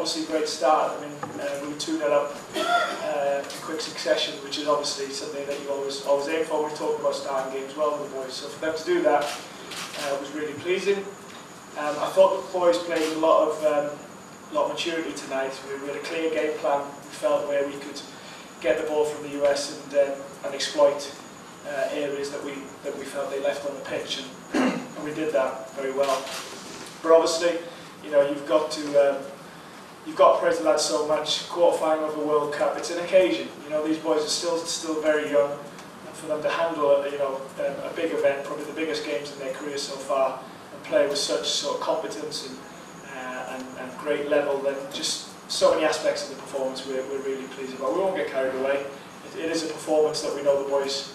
obviously a great start. I mean, uh, we were 2 0 up uh, in quick succession, which is obviously something that you always always aim for you talk about starting games well with the boys. So for them to do that uh, was really pleasing. Um, I thought the boys played a lot of um, lot of maturity tonight. We, we had a clear game plan. We felt where we could get the ball from the US and um, and exploit uh, areas that we that we felt they left on the pitch, and, and we did that very well. But obviously, you know, you've got to um, you've got to praise the lads so much. Quarter-final of the World Cup, it's an occasion. You know, these boys are still still very young, and for them to handle you know um, a big event, probably the biggest games in their career so far, and play with such sort of competence and uh, and, and great level, then just so many aspects of the performance we're, we're really pleased about. We won't get carried away. It, it is a performance that we know the boys,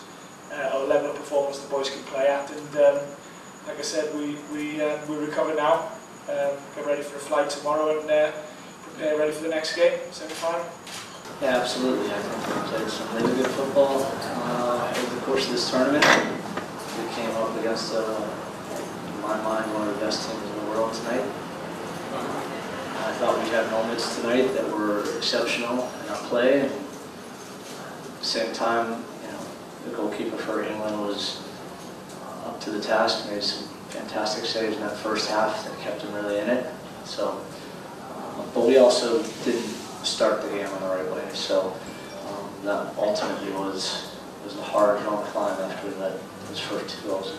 uh, or level of performance the boys can play at, and um, like I said, we we uh, we recover now, um, get ready for a flight tomorrow, and uh, prepare ready for the next game, semi-final. Yeah, absolutely. I think we played some really good football uh, over the course of this tournament. We came up against, uh, in my mind, one of the best teams in the world tonight. I thought we had moments tonight that were exceptional in our play, and at the same time, you know, the goalkeeper for England was uh, up to the task, made some fantastic saves in that first half that kept him really in it. So, uh, but we also didn't start the game in the right way. So um, that ultimately was was a hard hill climb after we let those first two goals.